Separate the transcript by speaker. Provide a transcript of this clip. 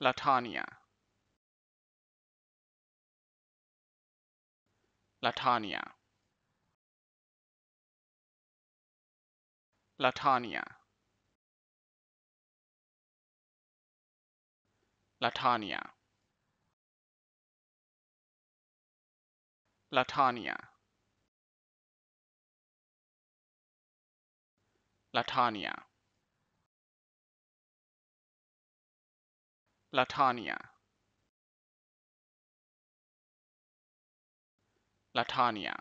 Speaker 1: Latania. Latania. Latania. Latania. Latania. Latania. Latania. Latania.